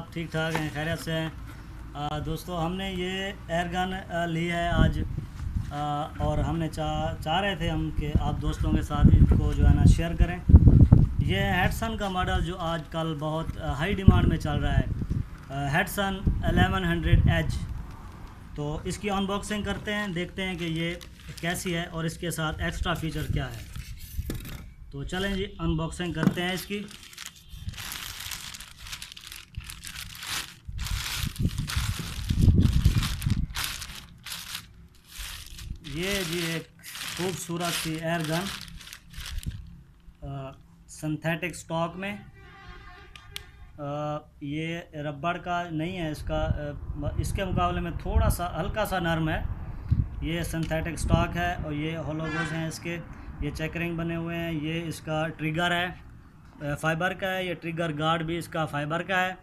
आप ठीक ठाक हैं खैरियत से हैं? दोस्तों हमने ये एयर गन ली है आज। आ, और हमने चाह चाह रहे थे हम कि आप दोस्तों के साथ इसको जो है ना शेयर करें। ये हेडसन का मॉडल जो आजकल बहुत हाई डिमांड में चल रहा है। हेडसन 1100 एच तो इसकी अनबॉक्सिंग करते हैं देखते हैं कि ये कैसी है और इसके साथ एक्स्ट्रा फीचर क्या है। तो चलें जी अनबॉक्सिंग करते हैं इसकी। ये जी एक खूबसूरत सी एयर गन सिंथेटिक स्टॉक में। आ, ये रबड़ का नहीं है इसका आ, इसके मुकाबले में थोड़ा सा हल्का सा नरम है। ये सिंथेटिक स्टॉक है और ये होलोगोज हैं इसके। ये चेकरिंग बने हुए हैं ये इसका ट्रिगर है फाइबर का है ये ट्रिगर गार्ड भी इसका फाइबर का है।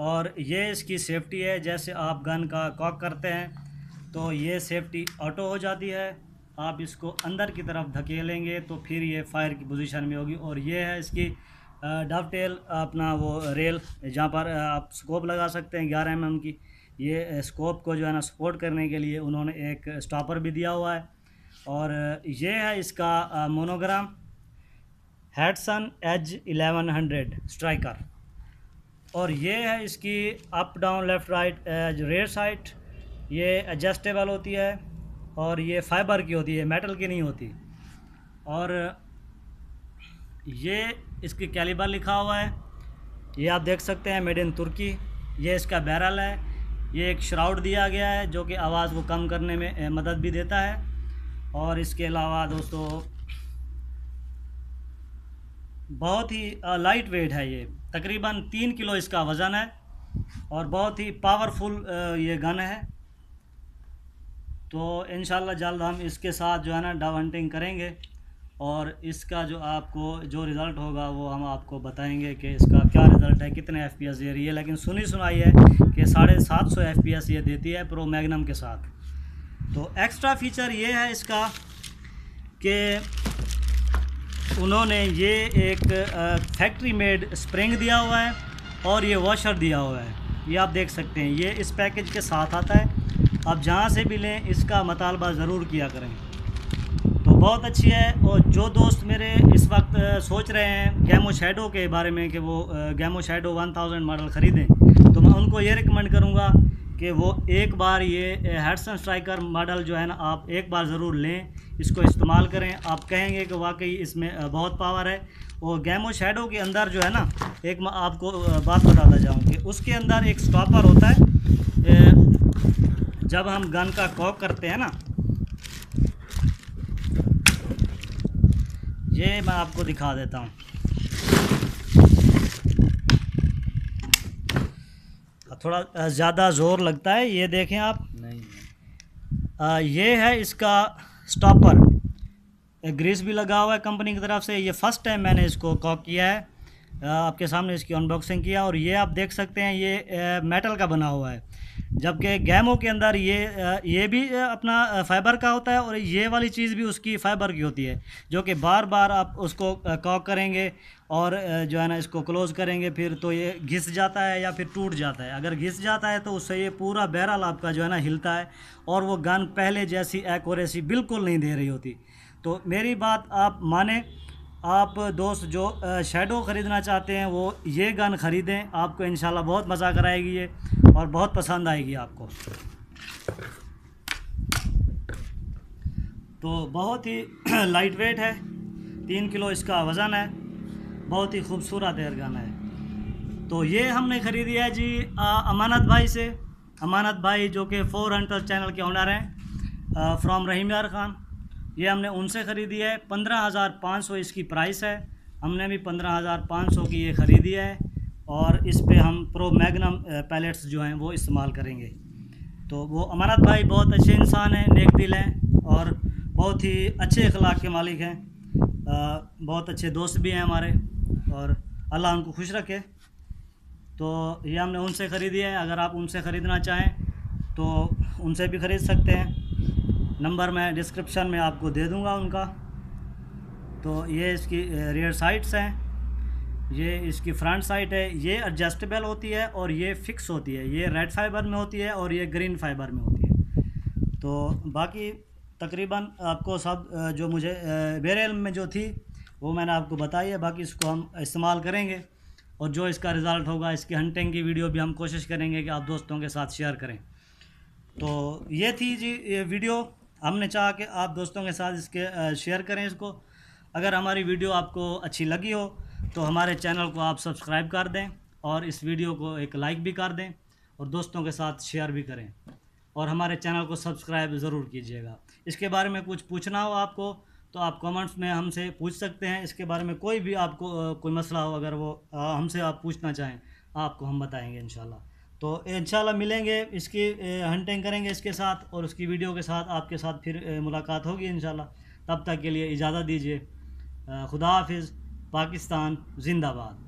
और ये इसकी सेफ्टी है जैसे आप गन का कॉक करते हैं तो ये सेफ्टी ऑटो हो जाती है। आप इसको अंदर की तरफ़ धकेलेंगे तो फिर ये फायर की पोजीशन में होगी। और ये है इसकी डब टेल अपना वो रेल जहाँ पर आप स्कोप लगा सकते हैं ग्यारह एम की। ये स्कोप को जो है ना सपोर्ट करने के लिए उन्होंने एक स्टॉपर भी दिया हुआ है। और ये है इसका मोनोग्राम हेडसन एज 1100 स्ट्राइकर और ये है इसकी up down left right edge rear side ये एडजस्टेबल होती है और ये फाइबर की होती है मेटल की नहीं होती। और ये इसकी कैलिबर लिखा हुआ है। ये आप देख सकते हैं मेड इन तुर्की ये इसका बैरल है। ये एक श्राउड दिया गया है, जो कि आवाज़ को कम करने में मदद भी देता है। और इसके अलावा दोस्तों, बहुत ही लाइट वेट है ये। तकरीबन तीन किलो इसका वज़न है और बहुत ही पावरफुल ये गन है। तो इन जल्द हम इसके साथ जो है ना डव हंटिंग करेंगे और इसका जो आपको जो रिज़ल्ट होगा वो हम आपको बताएँगे कि इसका क्या रिज़ल्ट है, कितने एफ़ पी एस दे रही है। लेकिन सुनी सुनाई है कि साढ़े सात सौ एफ़ पी एस ये देती है प्रो मैगनम के साथ। तो एक्स्ट्रा फीचर ये है इसका कि उन्होंने ये एक फैक्ट्री मेड स्प्रिंग दिया हुआ है और ये वॉशर दिया हुआ है। ये आप देख सकते हैं, ये इस पैकेज के साथ आता है। आप जहाँ से भी लें, इसका मतालबा ज़रूर किया करें। तो बहुत अच्छी है और जो दोस्त मेरे इस वक्त सोच रहे हैं गैमो शेडो के बारे में कि वो गैमो शेडो 1000 मॉडल ख़रीदें तो मैं उनको ये रिकमेंड करूँगा कि वो एक बार ये हेडसन स्ट्राइकर मॉडल जो है ना, आप एक बार ज़रूर लें, इसको इस्तेमाल करें। आप कहेंगे कि वाकई इसमें बहुत पावर है और गैमो शेडो के अंदर जो है ना, एक मैं आपको बात बताता जाऊँ कि उसके अंदर एक स्टॉपर होता है जब हम गन का कॉक करते हैं ना ये मैं आपको दिखा देता हूँ। थोड़ा ज़्यादा ज़ोर लगता है ये देखें आप। नहीं आ, ये है इसका स्टॉपर। ग्रीस भी लगा हुआ है कंपनी की तरफ़ से ये फ़र्स्ट टाइम मैंने इसको कॉक किया है। आपके सामने इसकी अनबॉक्सिंग किया और ये आप देख सकते हैं ये मेटल का बना हुआ है। जबकि गैमो के अंदर ये ये भी अपना फ़ाइबर का होता है और ये वाली चीज़ भी उसकी फ़ाइबर की होती है, जो कि बार बार आप उसको कॉक करेंगे और जो है ना, इसको क्लोज़ करेंगे, फिर तो ये घिस जाता है या फिर टूट जाता है। अगर घिस जाता है तो उससे ये पूरा बैरल आपका जो है ना हिलता है और वो गन पहले जैसी एक्यूरेसी बिल्कुल नहीं दे रही होती। तो मेरी बात आप माने आप दोस्त जो शेडो ख़रीदना चाहते हैं वो ये गन ख़रीदें। आपको इन बहुत मज़ा कराएगी ये और बहुत पसंद आएगी आपको। तो बहुत ही लाइट वेट है तीन किलो इसका वज़न है बहुत ही खूबसूरत एयर गन है। तो ये हमने ख़रीदी है जी आ, अमानत भाई से। अमानत भाई जो कि फोर हंटर चैनल के ऑनर हैं फ्रॉम रहीम यार ख़ान। ये हमने उनसे ख़रीदी है। पंद्रह हज़ार पाँच सौ इसकी प्राइस है। हमने भी पंद्रह हज़ार पाँच सौ की ये ख़रीदी है और इस पे हम प्रो मैगनम पैलेट्स जो हैं वो इस्तेमाल करेंगे। तो वो अमानत भाई बहुत अच्छे इंसान हैं, नेक दिल हैं और बहुत ही अच्छे अखलाक के मालिक हैं। बहुत अच्छे दोस्त भी हैं हमारे और अल्लाह उनको खुश रखे। तो ये हमने उनसे ख़रीदी है। अगर आप उनसे ख़रीदना चाहें तो उनसे भी ख़रीद सकते हैं। नंबर मैं डिस्क्रिप्शन में आपको दे दूँगा उनका। तो ये इसकी रियर साइट्स हैं। ये इसकी फ्रंट साइड है। ये एडजस्टेबल होती है और ये फिक्स होती है। ये रेड फाइबर में होती है और ये ग्रीन फाइबर में होती है। तो बाकी तकरीबन आपको सब जो मुझे बेरेल में जो थी, वो मैंने आपको बताई है। बाकी इसको हम इस्तेमाल करेंगे और जो इसका रिज़ल्ट होगा, इसकी हंटिंग की वीडियो भी हम कोशिश करेंगे कि आप दोस्तों के साथ शेयर करें। तो ये थी जी, ये वीडियो हमने चाहा कि आप दोस्तों के साथ इसके शेयर करें इसको। अगर हमारी वीडियो आपको अच्छी लगी हो तो हमारे चैनल को आप सब्सक्राइब कर दें और इस वीडियो को एक लाइक भी कर दें और दोस्तों के साथ शेयर भी करें। और हमारे चैनल को सब्सक्राइब ज़रूर कीजिएगा। इसके बारे में कुछ पूछना हो आपको तो आप कमेंट्स में हमसे पूछ सकते हैं। इसके बारे में कोई भी आपको कोई मसला हो, अगर वो हमसे आप पूछना चाहें, आपको हम बताएँगे इन तो इन मिलेंगे, इसकी हंटिंग करेंगे इसके साथ और उसकी वीडियो के साथ आपके साथ फिर मुलाकात होगी इन तब तक के लिए इजाज़त दीजिए। खुदा हाफिज़, पाकिस्तान, जिंदाबाद।